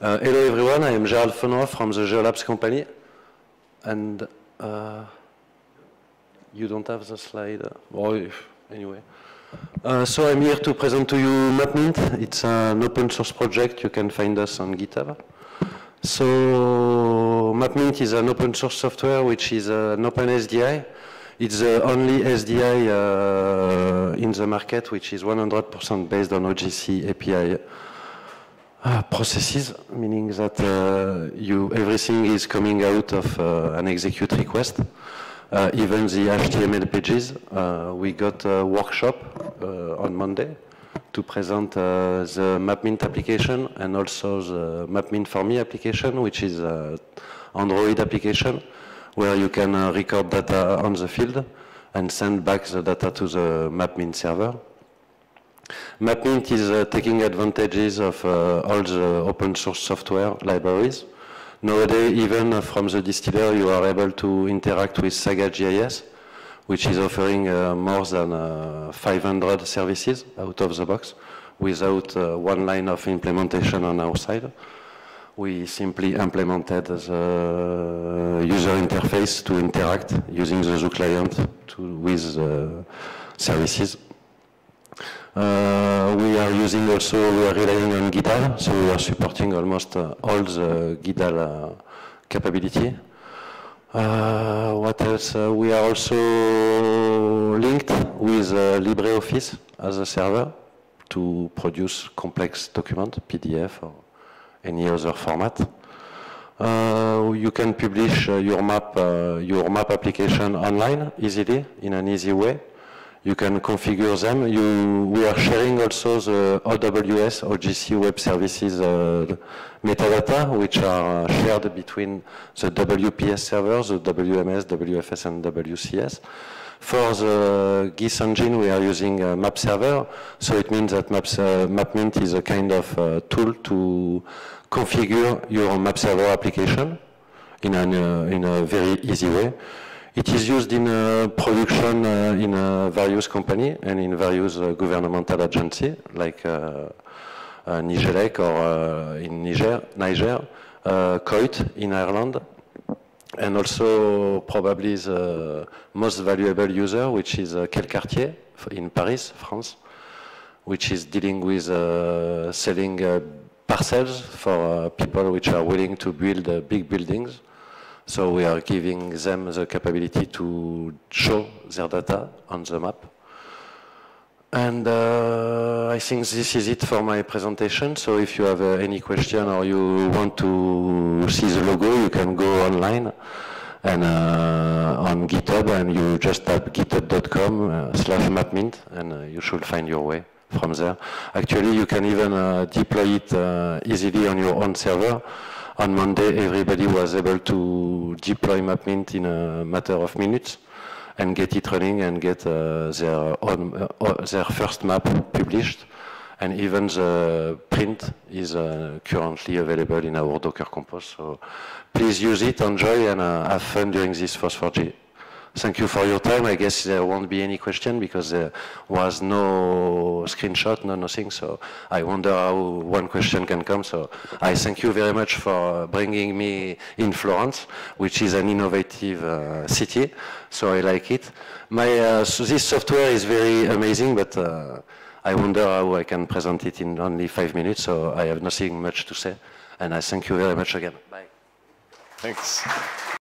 Uh, hello everyone, I am Gerald Fenoy from the Geolabs company. And uh, you don't have the slide, or if, anyway. Uh, so I'm here to present to you MapMint. It's an open source project. You can find us on GitHub. So MapMint is an open source software which is an open SDI. It's the only SDI uh, in the market which is 100% based on OGC API uh, processes, meaning that uh, you everything is coming out of uh, an execute request. Uh, even the HTML pages. Uh, we got a workshop uh, on Monday to present the MapMint application and also the MapMint for Me application, which is an Android application where you can record data on the field and send back the data to the MapMint server. MapMint is uh, taking advantages of uh, all the open source software libraries. Nowadays, even from the distiller, you are able to interact with Saga GIS, which is offering uh, more than uh, 500 services out of the box without uh, one line of implementation on our side. We simply implemented the user interface to interact using the Zoo client to, with services. Uh, we are using also, we are relying on GDAL, so we are supporting almost uh, all the GDAL uh, capability. Uh, what else? Uh, we are also linked with uh, LibreOffice as a server to produce complex document, PDF or any other format. you can publish your map, your map application online easily in an easy way you can configure them. You, we are sharing also the OWS, OGC Web Services uh, metadata, which are shared between the WPS servers, the WMS, WFS, and WCS. For the GIS engine, we are using a MapServer, so it means that Maps, uh, MapMint is a kind of uh, tool to configure your MapServer application in, an, uh, in a very easy way. It is used in uh, production uh, in uh, various companies and in various governmental agencies, like Nigelec or in Niger, Niger COIT in Ireland, and also probably the most valuable user, which is uh, Quelcartier in Paris, France, which is dealing with uh, selling uh, parcels for people which are willing to build big buildings. So we are giving them the capability to show their data on the map. And uh, I think this is it for my presentation. So if you have uh, any question or you want to see the logo, you can go online and uh, on GitHub and you just type github.com uh, slash mapmint and uh, you should find your way from there. Actually, you can even uh, deploy it easily on your own server on Monday, everybody was able to deploy MapMint in a matter of minutes and get it running and get uh, their, own, uh, their first map published. And even the print is uh, currently available in our Docker Compose. So please use it, enjoy, and uh, have fun during this FOSS4G. Thank you for your time. I guess there won't be any question because there was no screenshot, no nothing. So I wonder how one question can come. So I thank you very much for bringing me in Florence, which is an innovative uh, city. So I like it. My uh, so this software is very amazing, but uh, I wonder how I can present it in only five minutes. So I have nothing much to say, and I thank you very much again. Bye. Thanks.